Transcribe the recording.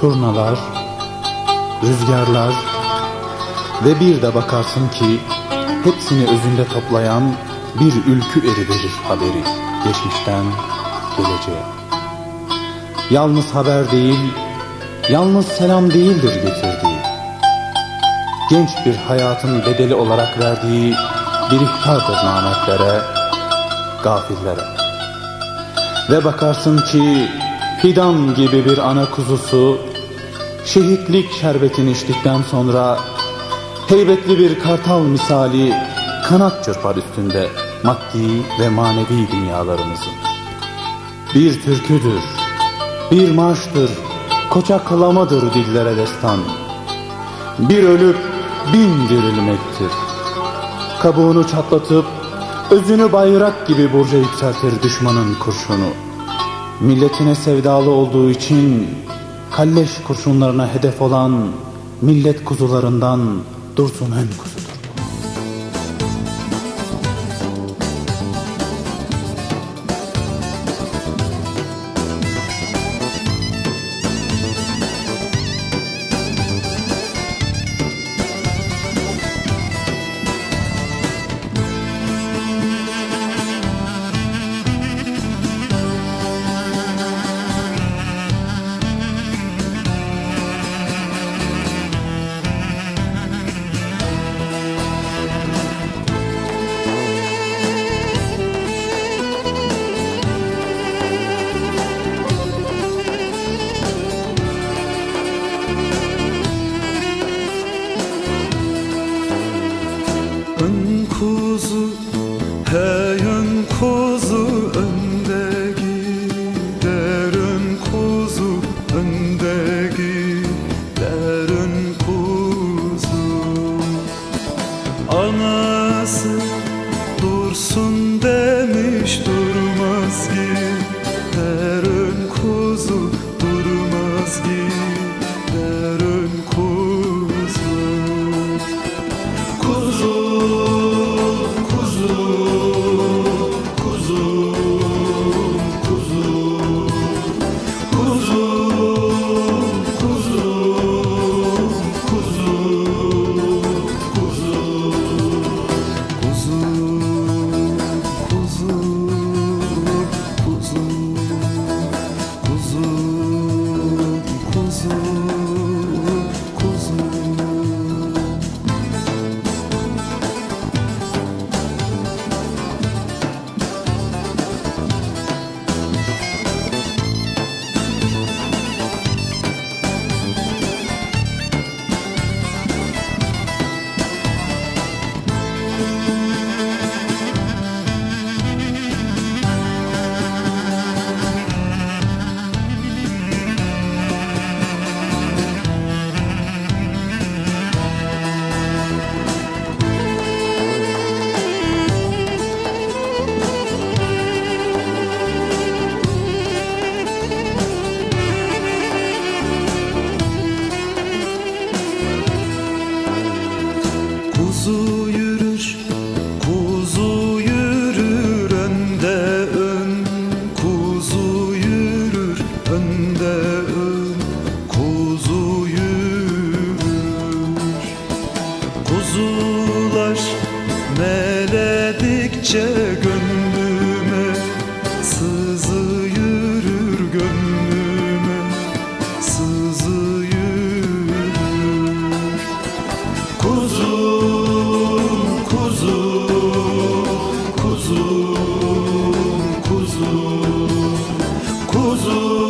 turnalar, rüzgarlar ve bir de bakarsın ki hepsini özünde toplayan bir ülkü eri haberi geçmişten geleceğe. Yalnız haber değil, yalnız selam değildir getirdiği. Genç bir hayatın bedeli olarak verdiği bir ihtardır nametlere, gafillere. Ve bakarsın ki fidan gibi bir ana kuzusu şehitlik şerbetini içtikten sonra heybetli bir kartal misali kanat çırpar üstünde maddi ve manevi dünyalarımızın. Bir türküdür, bir marştır, koça kılamadır dillere destan. Bir ölüp bin dirilmektir. Kabuğunu çatlatıp özünü bayrak gibi burca yükseltir düşmanın kurşunu. Milletine sevdalı olduğu için kalleş kurşunlarına hedef olan millet kuzularından dursun en kuzudur. Ön kuzu, hey ön kuzu önde gider ön kuzu önde gider ön kuzu. Anası dursun demiş durmaz gider içe gönlüme Sızı yürür gönlüme Sızı yürür. Kuzum, kuzum, kuzum, kuzum Kuzum.